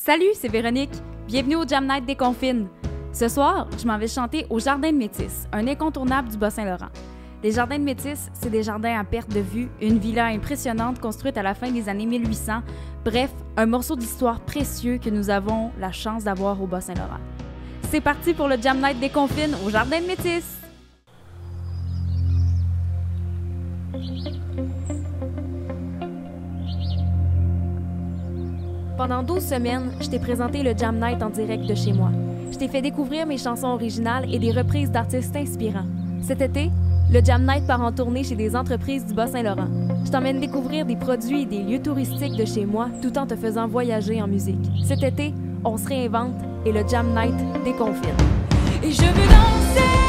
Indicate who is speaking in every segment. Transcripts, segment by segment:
Speaker 1: Salut, c'est Véronique. Bienvenue au Jam Night des Confines. Ce soir, je m'en vais chanter au Jardin de Métis, un incontournable du Bas-Saint-Laurent. Les Jardins de Métis, c'est des jardins à perte de vue, une villa impressionnante construite à la fin des années 1800. Bref, un morceau d'histoire précieux que nous avons la chance d'avoir au Bas-Saint-Laurent. C'est parti pour le Jam Night des Confines au Jardin de Métis. Pendant 12 semaines, je t'ai présenté le Jam Night en direct de chez moi. Je t'ai fait découvrir mes chansons originales et des reprises d'artistes inspirants. Cet été, le Jam Night part en tournée chez des entreprises du Bas-Saint-Laurent. Je t'emmène découvrir des produits et des lieux touristiques de chez moi tout en te faisant voyager en musique. Cet été, on se réinvente et le Jam Night déconfine. Et je veux danser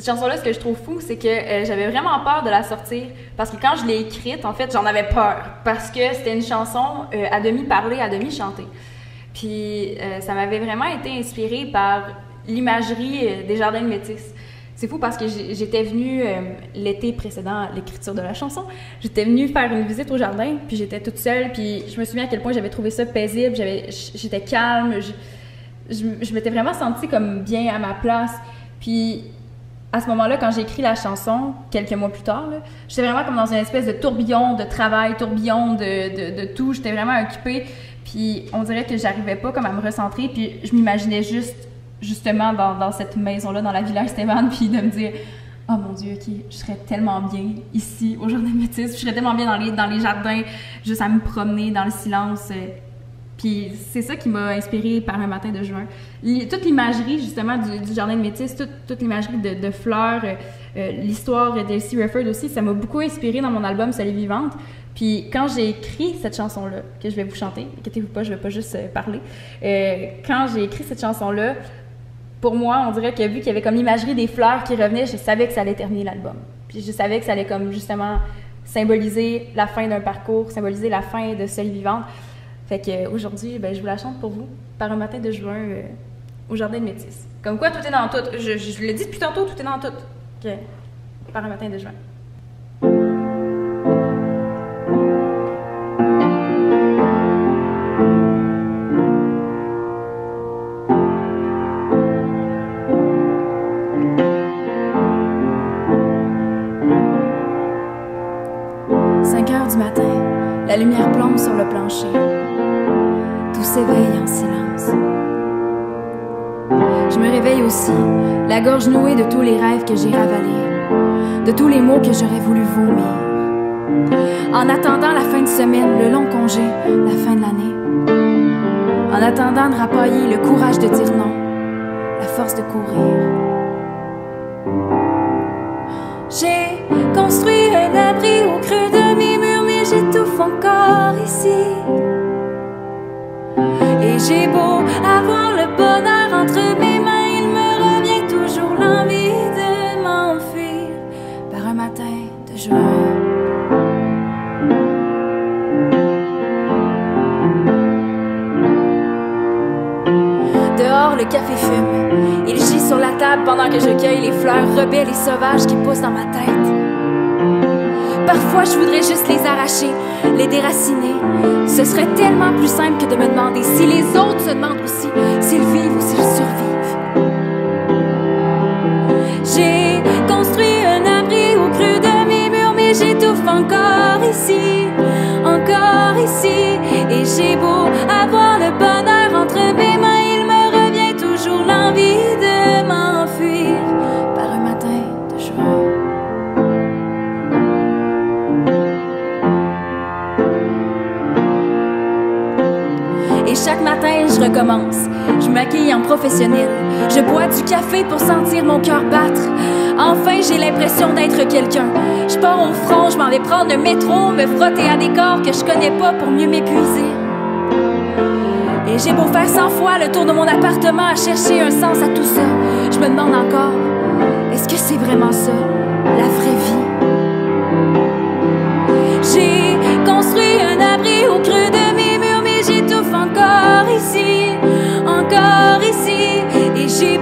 Speaker 1: Cette chanson-là, ce que je trouve fou, c'est que euh, j'avais vraiment peur de la sortir parce que quand je l'ai écrite, en fait, j'en avais peur parce que c'était une chanson euh, à demi parlée, à demi chantée. Puis euh, ça m'avait vraiment été inspiré par l'imagerie des jardins de métis. C'est fou parce que j'étais venue l'été précédent à l'écriture de la chanson. J'étais venue faire une visite au jardin, puis j'étais toute seule, puis je me souviens à quel point j'avais trouvé ça paisible, j'étais calme, je, je, je m'étais vraiment sentie comme bien à ma place. Puis à ce moment-là, quand j'ai écrit la chanson, quelques mois plus tard, j'étais vraiment comme dans une espèce de tourbillon de travail, tourbillon de, de, tout. J'étais vraiment occupée. Puis on dirait que j'arrivais pas comme à me recentrer. Puis je m'imaginais juste, justement, dans, dans cette maison-là, dans la Villa Esteban, puis de me dire Oh mon Dieu, ok, je serais tellement bien ici, au Jardin Métis. Je serais tellement bien dans les, dans les jardins, juste à me promener dans le silence. Puis c'est ça qui m'a inspirée par un matin de juin. Toute l'imagerie, justement, du, jardin de métis, toute, l'imagerie de, fleurs, euh, euh, l'histoire d'Elsie Rufford aussi, ça m'a beaucoup inspirée dans mon album Soleil vivante. Puis quand j'ai écrit cette chanson-là, que je vais vous chanter, inquiétez-vous pas, je vais pas juste euh, parler. Quand j'ai écrit cette chanson-là, pour moi, on dirait que vu qu'il y avait comme l'imagerie des fleurs qui revenaient, je savais que ça allait terminer l'album. Puis je savais que ça allait comme justement symboliser la fin d'un parcours, symboliser la fin de Soleil vivante. Fait qu'aujourd'hui, ben, je vous la chante pour vous, par un matin de juin, euh, au Jardin de Métis. Comme quoi, tout est dans tout. Je, je, je l'ai dit depuis tantôt, tout est dans tout. Par un matin de juin. J'ai ravalés, de tous les mots que j'aurais voulu vomir. En attendant la fin de semaine, le long congé, la fin de l'année. En attendant de rapailler le courage de dire non, la force de courir. J'ai construit un abri au creux de mes murs, mais j'étouffe encore ici. Et j'ai beau avoir le bonheur entre mes Dehors, le café fume. Il gît sur la table pendant que je cueille les fleurs rebelles et sauvages qui poussent dans ma tête. Parfois, je voudrais juste les arracher, les déraciner. Ce serait tellement plus simple que de me demander si les autres se demandent aussi s'ils vivent ou s'ils survivent. Recommence. Je maquille en professionnel. Je bois du café pour sentir mon cœur battre. Enfin, j'ai l'impression d'être quelqu'un. Je pars au front, je m'en vais prendre le métro, me frotter à des corps que je connais pas pour mieux m'épuiser. Et j'ai beau faire 100 fois le tour de mon appartement à chercher un sens à tout ça. Je me demande encore, est-ce que c'est vraiment ça, la vraie vie? Et j'ai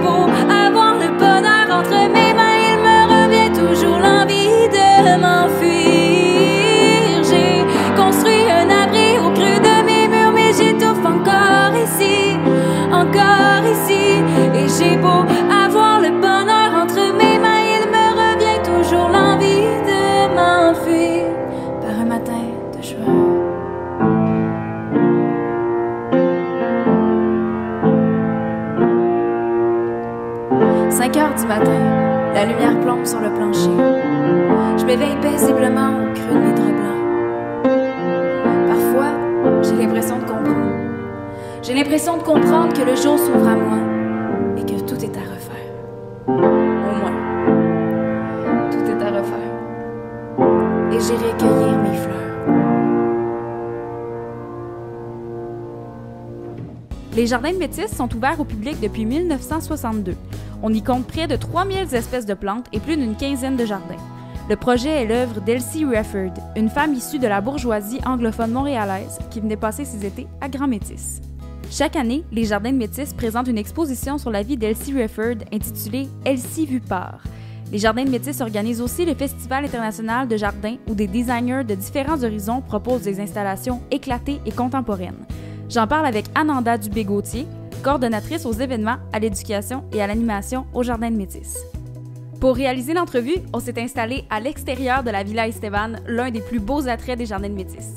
Speaker 1: 5 heures du matin, la lumière plombe sur le plancher. Je m'éveille paisiblement au creux de mes. Parfois, j'ai l'impression de comprendre. J'ai l'impression de comprendre que le jour s'ouvre à moi et que tout est à refaire. Au moins, tout est à refaire. Et j'irai cueillir mes fleurs.
Speaker 2: Les jardins de métis sont ouverts au public depuis 1962. On y compte près de 3000 espèces de plantes et plus d'une quinzaine de jardins. Le projet est l'œuvre d'Elsie Refford, une femme issue de la bourgeoisie anglophone montréalaise qui venait passer ses étés à Grand Métis. Chaque année, les Jardins de Métis présentent une exposition sur la vie d'Elsie Refford intitulée Elsie vue par. Les Jardins de Métis organisent aussi le Festival international de jardins où des designers de différents horizons proposent des installations éclatées et contemporaines. J'en parle avec Ananda Dubé-Gauthier, coordonnatrice aux événements, à l'éducation et à l'animation au Jardin de Métis. Pour réaliser l'entrevue, on s'est installé à l'extérieur de la Villa Esteban, l'un des plus beaux attraits des Jardins de Métis.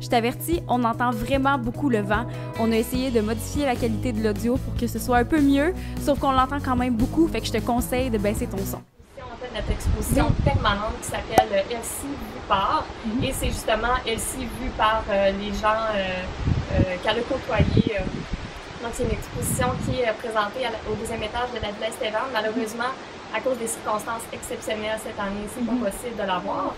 Speaker 2: Je t'avertis, on entend vraiment beaucoup le vent. On a essayé de modifier la qualité de l'audio pour que ce soit un peu mieux, sauf qu'on l'entend quand même beaucoup, fait que je te conseille de baisser ton son.
Speaker 3: Notre exposition permanente qui s'appelle euh, Elsie vue par.
Speaker 2: Mhm.
Speaker 3: Et c'est justement Elsie vue par euh, les gens euh, euh, qu'elle a côtoyés. Donc, c'est une exposition qui est présentée la- au deuxième étage de la Villa Esteban. Malheureusement, à cause des circonstances exceptionnelles cette année, c'est
Speaker 2: Mhm.
Speaker 3: pas possible de l'avoir.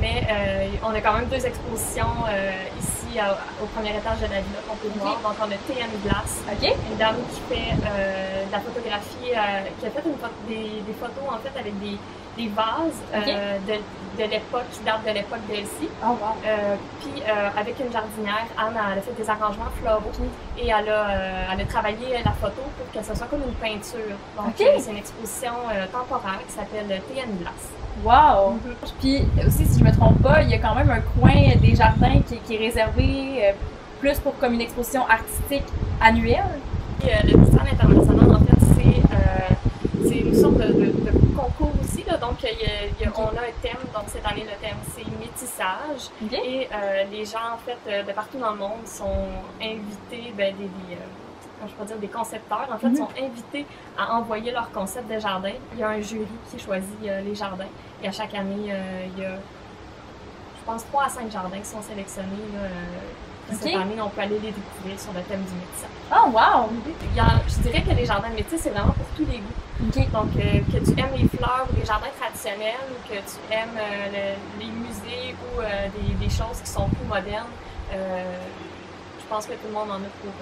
Speaker 3: Mais euh, on a quand même deux expositions euh, ici à- au premier étage de la villa qu'on peut voir. Donc, on a TM Glass, une dame qui fait euh, de la photographie, qui a fait une des, des photos en fait avec des, des vases euh, de, de l'époque, qui datent de l'époque d'Elsie.
Speaker 4: Oh, wow.
Speaker 3: Euh, puis euh, avec une jardinière, Anne, elle a fait des arrangements floraux et elle a, elle a travaillé la photo pour que ce soit comme une peinture. Donc c'est une exposition temporaire qui s'appelle TN Glass.
Speaker 4: Wow! Puis aussi, si je me trompe pas, il y a quand même un coin des jardins qui, qui est réservé plus pour comme une exposition artistique annuelle.
Speaker 3: Euh, le Festival international, en fait, c'est c'est une sorte de, de- de concours aussi. Là. Donc, y a- il y a- on a un thème. Donc, cette année, le thème, c'est métissage. Et euh, les gens, en fait, euh, de partout dans le monde sont invités, ben, des, des, euh, je peux dire, des concepteurs, en fait,
Speaker 4: Mhm.
Speaker 3: sont invités à envoyer leur concept de jardin. Il y a un jury qui choisit euh, les jardins. Et à chaque année, il y a, je pense, 3 à 5 jardins qui sont sélectionnés. Là. Cette année, on peut aller les découvrir sur le thème du métissage.
Speaker 4: Oh, wow!
Speaker 3: Il y a- je dirais que les jardins de métis, c'est vraiment pour tous les goûts.
Speaker 4: OK.
Speaker 3: Donc, euh, que tu aimes les fleurs ou les jardins traditionnels ou que tu aimes euh, le- les musées ou euh, des, choses qui sont plus modernes, euh, je pense que tout le monde en a pour,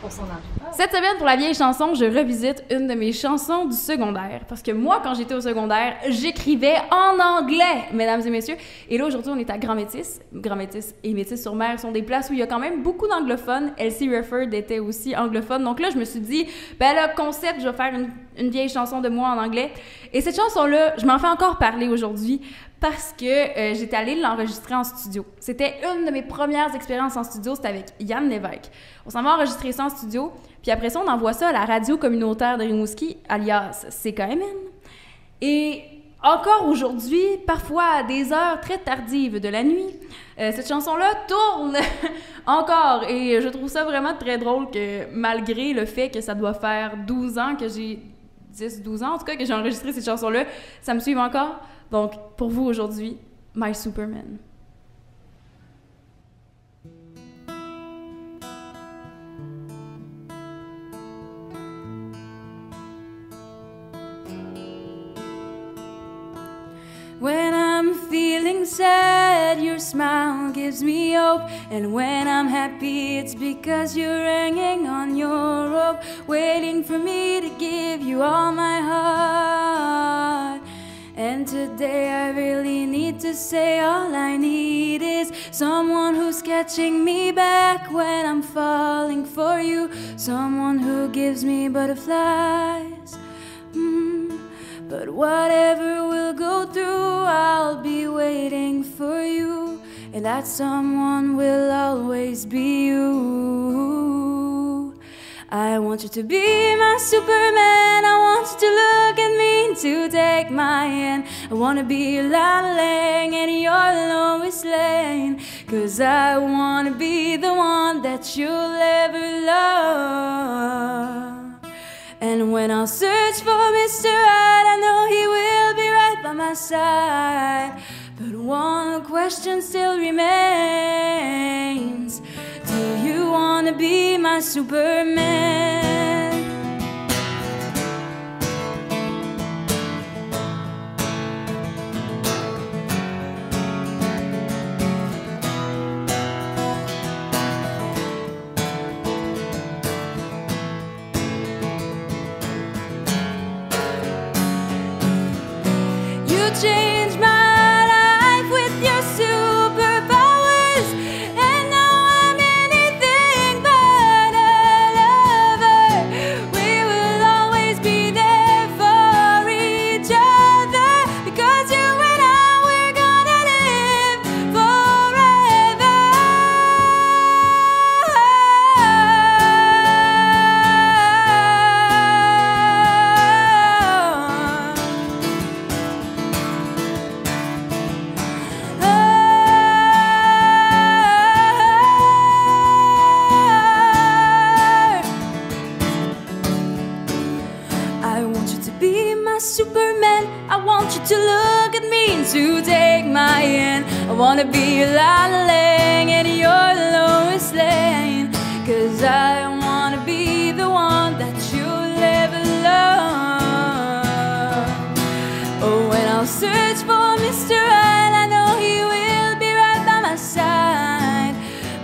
Speaker 3: pour son âge.
Speaker 4: Cette semaine, pour la vieille chanson, je revisite une de mes chansons du secondaire. Parce que moi, quand j'étais au secondaire, j'écrivais en anglais, mesdames et messieurs. Et là, aujourd'hui, on est à Grand Métis. Grand Métis et Métis-sur-Mer sont des places où il y a quand même beaucoup d'anglophones. Elsie Rufford était aussi anglophone. Donc là, je me suis dit, ben là, concept, je vais faire une, une vieille chanson de moi en anglais. Et cette chanson-là, je m'en fais encore parler aujourd'hui parce que euh, j'étais allée l'enregistrer en studio. C'était une de mes premières expériences en studio, c'était avec Yann Lévesque. On s'en va enregistrer ça en studio, puis après ça, on envoie ça à la radio communautaire de Rimouski, alias CKMN. Et encore aujourd'hui, parfois à des heures très tardives de la nuit, euh, cette chanson-là tourne encore. Et je trouve ça vraiment très drôle que malgré le fait que ça doit faire 12 ans que j'ai 10, 12 ans, en tout cas, que j'ai enregistré cette chanson-là, ça me suit encore. Donc, pour vous aujourd'hui, My Superman.
Speaker 1: Feeling sad, your smile gives me hope. And when I'm happy, it's because you're hanging on your rope, waiting for me to give you all my heart. And today I really need to say all I need is someone who's catching me back when I'm falling for you, someone who gives me butterflies. Mm, But whatever we'll go through, I'll be waiting for you, and that someone will always be you. I want you to be my Superman. I want you to look at me to take my hand. I wanna be your Lana Lang and your Lois Lane. Cause I wanna be the one that you'll ever love. And when I'll search for Mr. Right, I know he will be right by my side. But one question still remains Do you wanna be my Superman?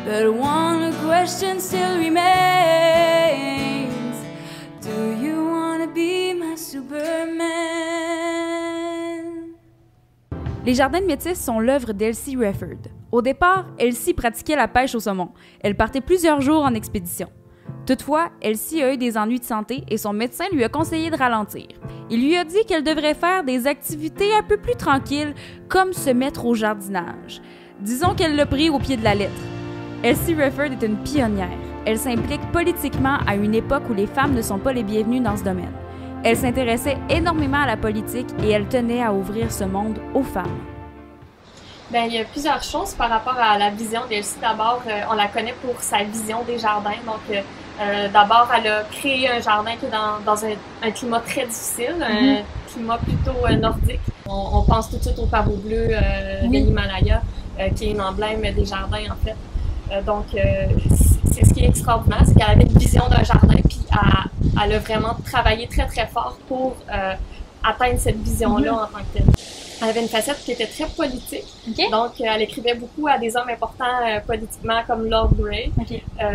Speaker 1: But one question still remains Do you wanna be my Superman?
Speaker 2: Les jardins de métis sont l'œuvre d'Elsie Refford. Au départ, Elsie pratiquait la pêche au saumon. Elle partait plusieurs jours en expédition. Toutefois, Elsie a eu des ennuis de santé et son médecin lui a conseillé de ralentir. Il lui a dit qu'elle devrait faire des activités un peu plus tranquilles, comme se mettre au jardinage. Disons qu'elle l'a pris au pied de la lettre. Elsie Refford est une pionnière. Elle s'implique politiquement à une époque où les femmes ne sont pas les bienvenues dans ce domaine. Elle s'intéressait énormément à la politique et elle tenait à ouvrir ce monde aux femmes.
Speaker 3: Ben, il y a plusieurs choses par rapport à la vision d'Elsie. D'abord, euh, on la connaît pour sa vision des jardins. Donc, euh, euh, d'abord, elle a créé un jardin qui est dans, dans un, un climat très difficile, un climat plutôt euh, nordique. On, on pense tout de suite au pavot bleu euh, de l'Himalaya, qui est un emblème des jardins, en fait. Donc, c'est- ce qui est extraordinaire, c'est qu'elle avait une vision d'un jardin, puis elle, elle a vraiment travaillé très, très fort pour atteindre cette vision-là en tant que telle. Elle avait une facette qui était très politique.
Speaker 4: OK.
Speaker 3: Donc, euh, elle écrivait beaucoup à des hommes importants euh, politiquement, comme Lord Grey.
Speaker 4: OK.
Speaker 3: Euh,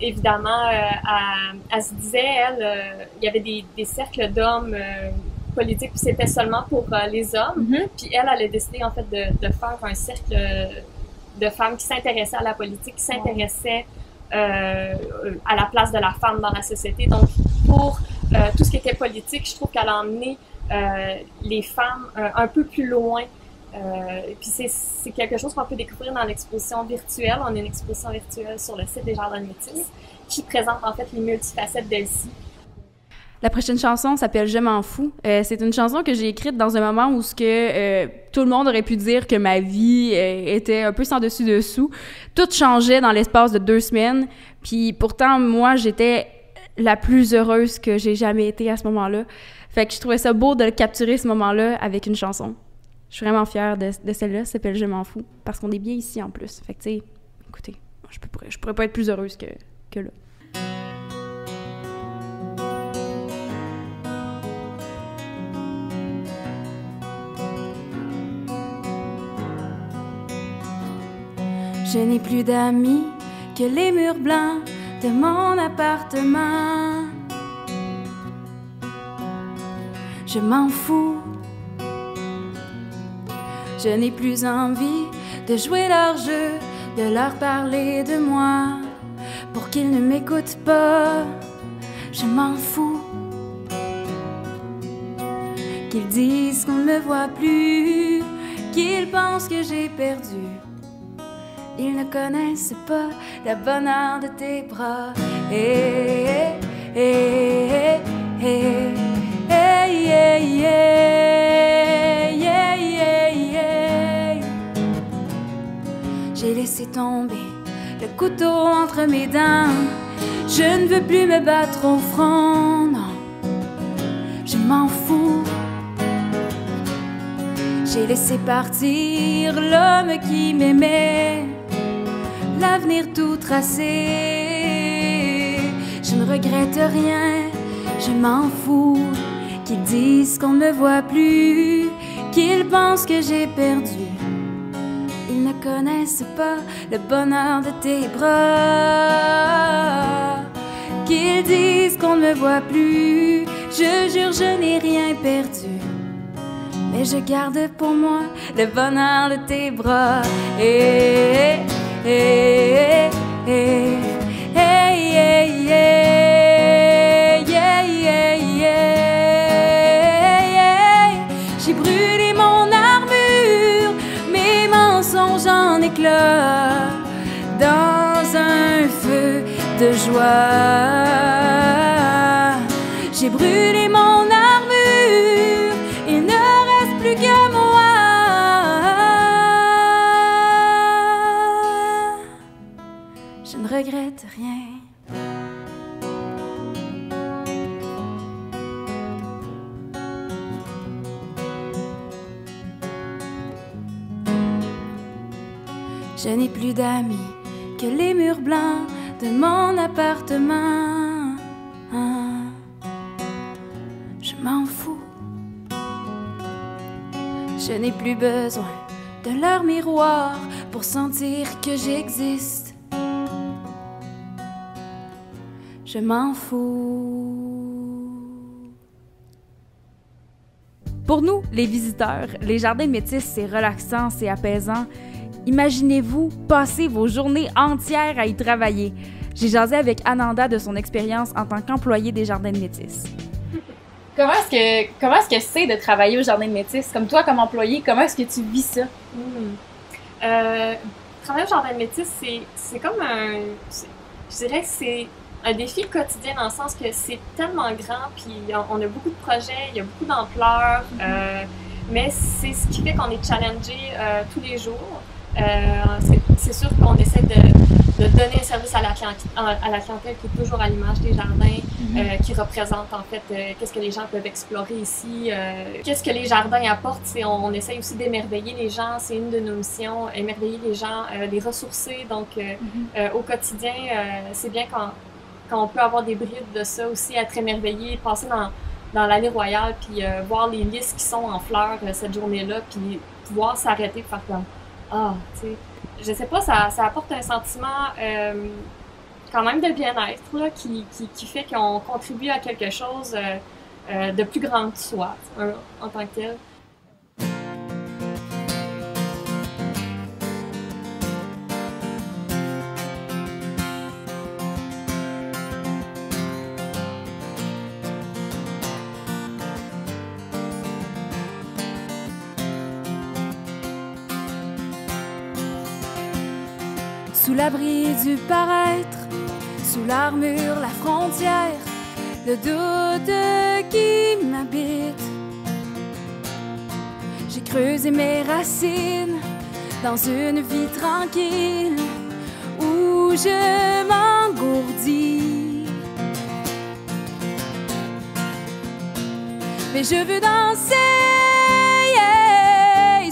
Speaker 3: évidemment, euh, elle, elle se disait, elle, il y avait des, des cercles d'hommes politiques, puis c'était seulement pour les hommes.
Speaker 4: Mhm.
Speaker 3: Puis elle, elle a décidé, en fait, de, de faire un cercle de femmes qui s'intéressaient à la politique, qui s'intéressaient euh, à la place de la femme dans la société. Donc, pour euh, tout ce qui était politique, je trouve qu'elle a emmené les femmes euh, un peu plus loin. Euh, puis c'est, quelque chose qu'on peut découvrir dans l'exposition virtuelle. On a une exposition virtuelle sur le site des Jardins Métis qui présente en fait les multifacettes d'Elsie.
Speaker 2: La prochaine chanson s'appelle Je m'en fous. Euh, c'est une chanson que j'ai écrite dans un moment où ce que euh, tout le monde aurait pu dire que ma vie euh, était un peu sans dessus dessous. Tout changeait dans l'espace de deux semaines. Puis pourtant moi j'étais la plus heureuse que j'ai jamais été à ce moment-là. Fait que je trouvais ça beau de capturer ce moment-là avec une chanson. Je suis vraiment fière de, celle-là. Ça s'appelle Je m'en fous parce qu'on est bien ici en plus. Fait que tu sais, écoutez, je je pourrais pas être plus heureuse que, que là.
Speaker 1: Je n'ai plus d'amis que les murs blancs de mon appartement. Je m'en fous. Je n'ai plus envie de jouer leur jeu, de leur parler de moi pour qu'ils ne m'écoutent pas. Je m'en fous. Qu'ils disent qu'on ne me voit plus, qu'ils pensent que j'ai perdu. Ils ne connaissent pas le bonheur de tes bras. Eh, eh, eh, J'ai laissé tomber le couteau entre mes dents. Je ne veux plus me battre au front, non. Je m'en fous. J'ai laissé partir l'homme qui m'aimait, l'avenir tout tracé. Je ne regrette rien, je m'en fous. Qu'ils disent qu'on ne me voit plus, qu'ils pensent que j'ai perdu. Ils ne connaissent pas le bonheur de tes bras. Qu'ils disent qu'on ne me voit plus, je jure, je n'ai rien perdu. Mais je garde pour moi le bonheur de tes bras. Eh, eh, eh, de joie. J'ai brûlé mon armure, il ne reste plus que moi. Je ne regrette rien. Je n'ai plus d'amis de mon appartement. Je m'en fous. Je n'ai plus besoin de leur miroir pour sentir que j'existe. Je m'en fous.
Speaker 2: Pour nous, les visiteurs, les jardins métis, c'est relaxant, c'est apaisant. Imaginez-vous passer vos journées entières à y travailler. J'ai jasé avec Ananda de son expérience en tant qu'employée des jardins de métis. Comment est-ce que comment est-ce que c'est de travailler au jardin de métis? Comme toi comme employé Comment est-ce que tu vis ça?
Speaker 3: Hmm. Euh, travailler au jardin de métis, c'est, c'est comme un. Je dirais que c'est un défi quotidien dans le sens que c'est tellement grand, puis on, on a beaucoup de projets, il y a beaucoup d'ampleur, euh, mais c'est ce qui fait qu'on est challengé euh, tous les jours. Euh, c'est, sûr qu'on essaie de, de donner un service à la, clientèle, à la clientèle qui est toujours à l'image des jardins, euh, qui représente en fait euh, qu'est-ce que les gens peuvent explorer ici, qu'est-ce que les jardins apportent. On, on essaye aussi d'émerveiller les gens, c'est une de nos missions, émerveiller les gens, les ressourcer. Donc euh, au quotidien, c'est bien quand, quand on peut avoir des brides de ça aussi, être émerveillé, passer dans, dans l'allée royale, puis euh, voir les lys qui sont en fleurs euh, cette journée-là, puis pouvoir s'arrêter, faire comme ah, tu sais, je sais pas, ça, ça apporte un sentiment euh, quand même de bien-être qui, qui, fait qu'on contribue à quelque chose euh, euh, de plus grand que soi en tant que tel.
Speaker 1: Sous l'abri du paraître, sous l'armure, la frontière, le doute qui m'habite. J'ai creusé mes racines dans une vie tranquille où je m'engourdis. Mais je veux danser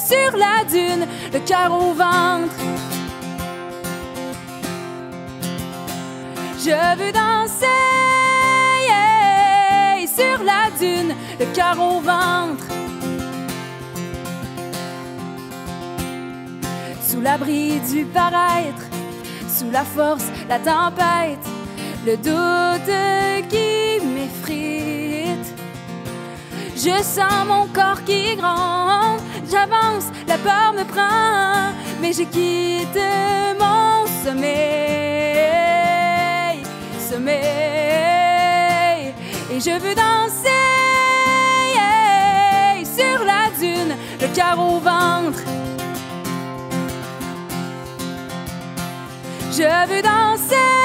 Speaker 1: sur la dune, le cœur au ventre. Je veux danser sur la dune, le cœur au sous l'abri du paraître, sous la force, la tempête, le doute qui m'effrite. Je sens mon corps qui gronde, j'avance, la peur me prend, mais je quitte mon sommeil, et je veux danser sur la dune, le cœur au ventre. Je veux danser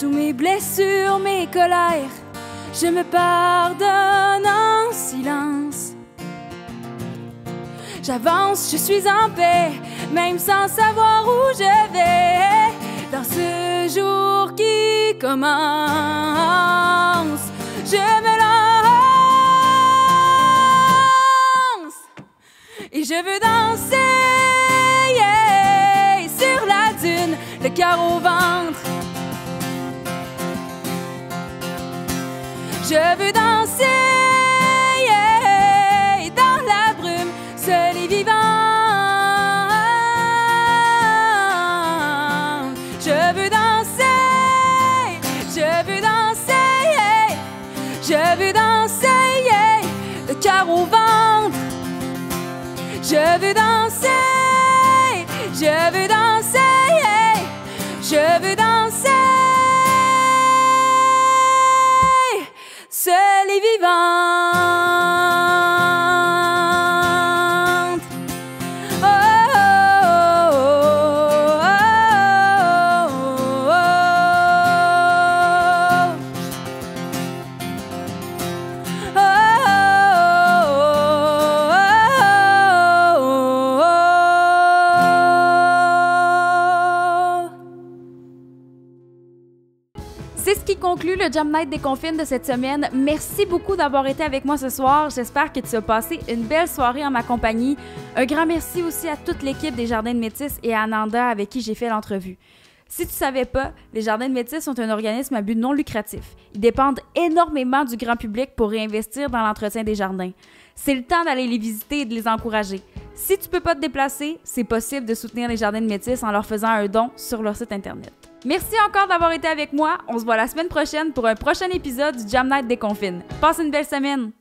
Speaker 1: sous mes blessures, mes colères, je me pardonne en silence. J'avance, je suis en paix, même sans savoir où je vais, dans ce jour qui commence. Je me lance et je veux danser Je veux danser dans la brume, seul et vivant. Je veux danser, je veux danser, je veux danser, yeah, cœur au ventre. Je veux danser, je veux danser, je veux danser.
Speaker 2: Le Jam Night des confines de cette semaine. Merci beaucoup d'avoir été avec moi ce soir. J'espère que tu as passé une belle soirée en ma compagnie. Un grand merci aussi à toute l'équipe des Jardins de Métis et à Ananda avec qui j'ai fait l'entrevue. Si tu savais pas, les Jardins de Métis sont un organisme à but non lucratif. Ils dépendent énormément du grand public pour réinvestir dans l'entretien des jardins. C'est le temps d'aller les visiter et de les encourager. Si tu peux pas te déplacer, c'est possible de soutenir les Jardins de Métis en leur faisant un don sur leur site internet. Merci encore d'avoir été avec moi. On se voit la semaine prochaine pour un prochain épisode du Jam Night des Confines. Passe une belle semaine.